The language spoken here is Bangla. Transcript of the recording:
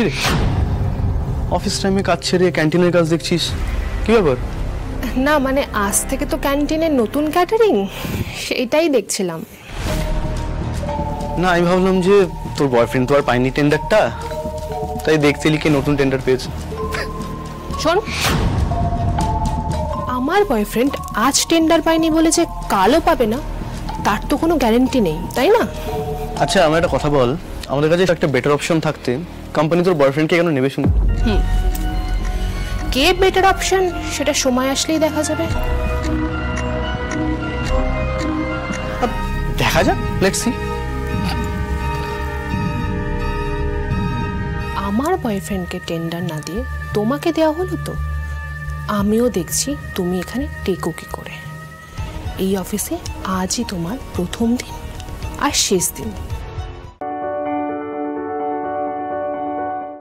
কি রে? অফিস টাইমে কাজ ছেড়ে ক্যান্টিনের কাজ দেখছিস? কি ব্যাপার? না মানে আজ থেকে তো ক্যান্টিনের নতুন ক্যাটারিং সেটাই দেখছিলাম। না আমি ভাবলাম যে তোর বয়ফ্রেন্ড তো আর পায়নি টেন্ডারটা তাই দেখতে লিখে নতুন টেন্ডার পেয়েছে। শোন আমার বয়ফ্রেন্ড আজ টেন্ডার পায়নি বলে যে কালও পাবে না তার তো কোনো গ্যারেন্টি নেই তাই না? আচ্ছা আমার একটা কথা বল। আমাদের কাছে একটা বেটার অপশন থাকতে। কোম্পানি তোর বয়ফ্রেন্ডকে কেন নেবে শুনি। কে বেটার অপশন সেটা সময় আসলেই দেখা যাবে। দেখা যাক লেটস সি আমার বয়ফ্রেন্ডকে টেন্ডার না দিয়ে তোমাকে দেওয়া হলো তো? আমিও দেখছি তুমি এখানে টেকো কি করে। এই অফিসে আজই তোমার প্রথম দিন আর শেষ দিন।